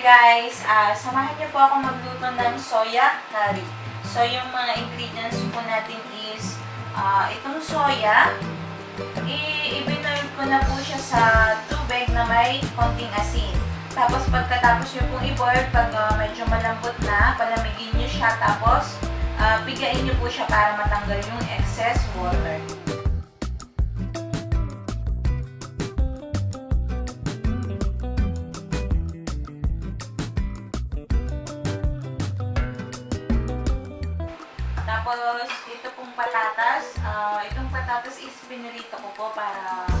guys, ah, samahan niyo po ako magluto ng soya curry. So, yung mga ingredients po natin is ah, itong soya, i-ibinoil ko na po siya sa tubig na may konting asin. Tapos, pagkatapos niyo pong i-boil, pag ah, medyo malambot na, palamigin niyo siya. Tapos, ah, bigayin niyo po siya para matanggal yung excess water. Patatas. ah, itong patatas is pinirito ko po para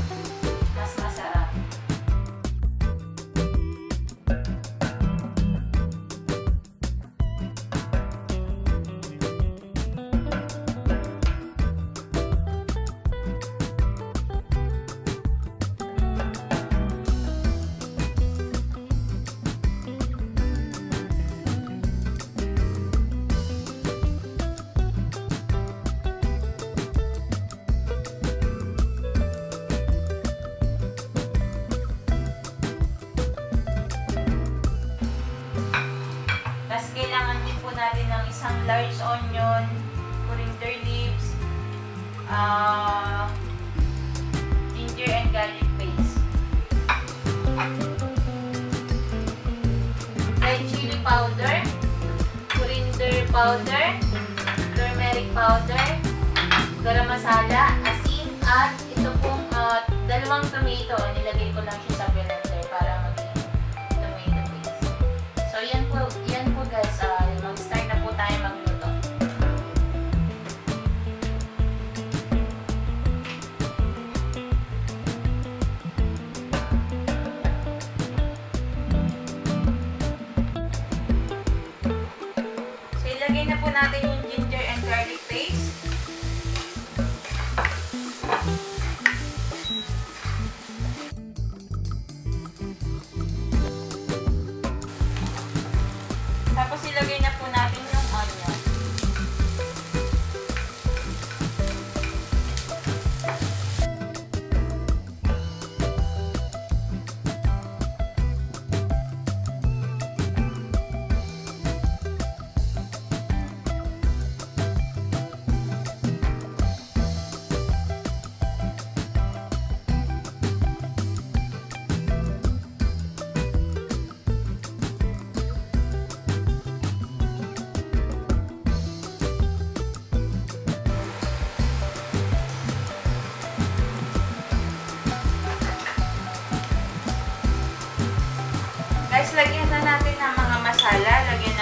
natin ng isang large onion, coriander leaves, ah, ginger and garlic paste. Red chili powder, coriander powder, turmeric powder, garam masala, asin, at ito pong ah, dalawang tomato. Nilagay ko lang siya sa ilagay na po natin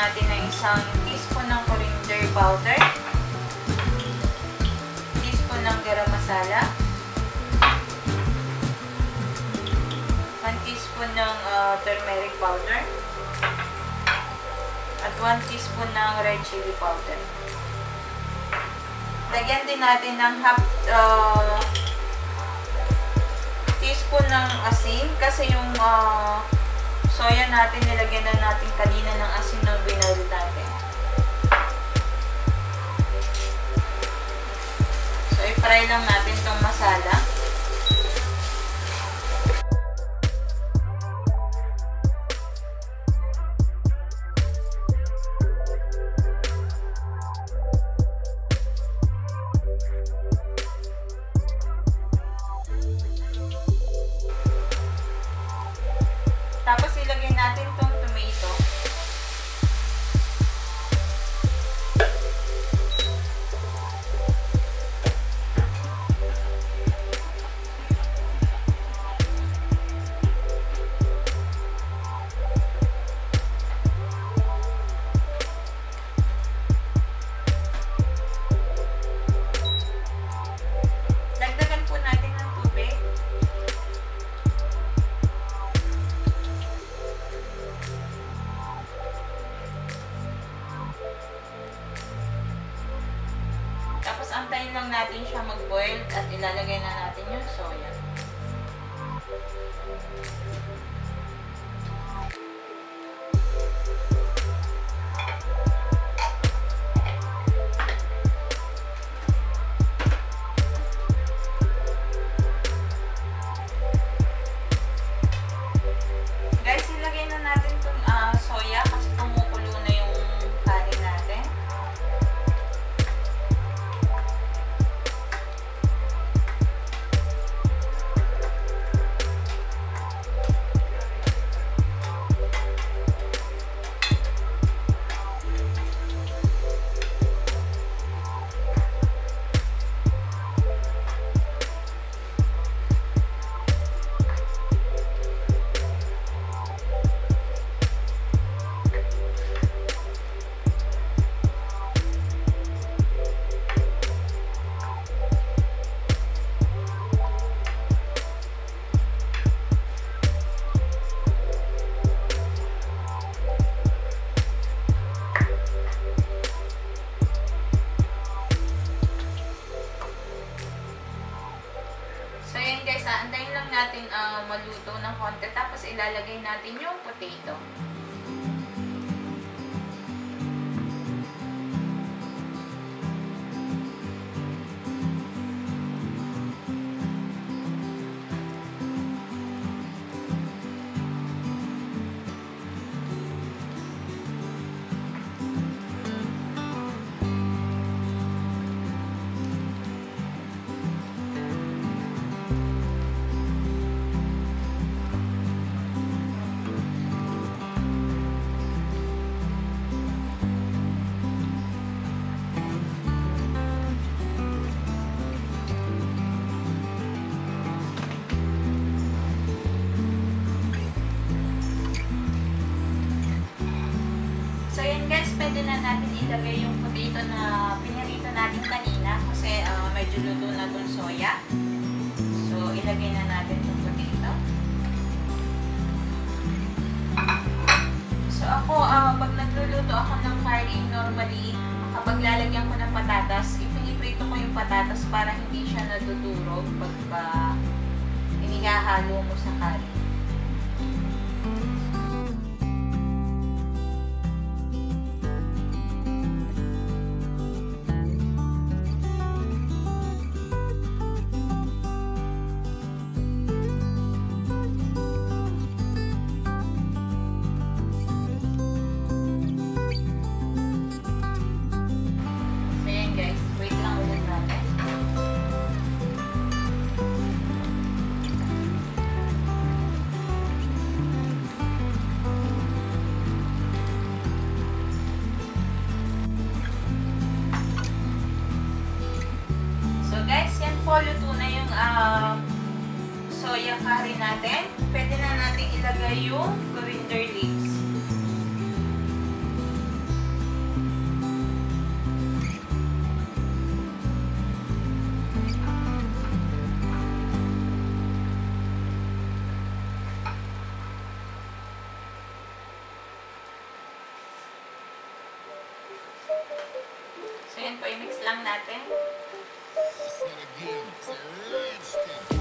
natin ng isang teaspoon ng coriander powder. Teaspoon ng garam masala. 1 teaspoon ng uh, turmeric powder. At 1 teaspoon ng red chili powder. Lagyan din natin ng half uh, teaspoon ng asin kasi yung uh, soya natin, nilagyan na natin kanina ng asin ng binoil natin. So, i-fry lang natin itong masala. Tapos antayin lang natin siya mag-boil at ilalagay na natin yung soya. guys, aantayin lang natin ah, uh, maluto ng konti. Tapos ilalagay natin yung potato. Natin ilagay yung potato na pinirito natin kanina kasi ah, medyo luto na itong soya. So ilagay na natin yung potato. So ako, ah, pag nagluluto ako ng curry, normally, kapag lalagyan ko ng patatas, ipiniprito ko yung patatas para hindi siya nadudurog pagka inihahalo mo sa curry. Luto na yung um, soya curry natin. Pwede na natin ilagay yung coriander leaves. So yun po, i-mix lang natin. It's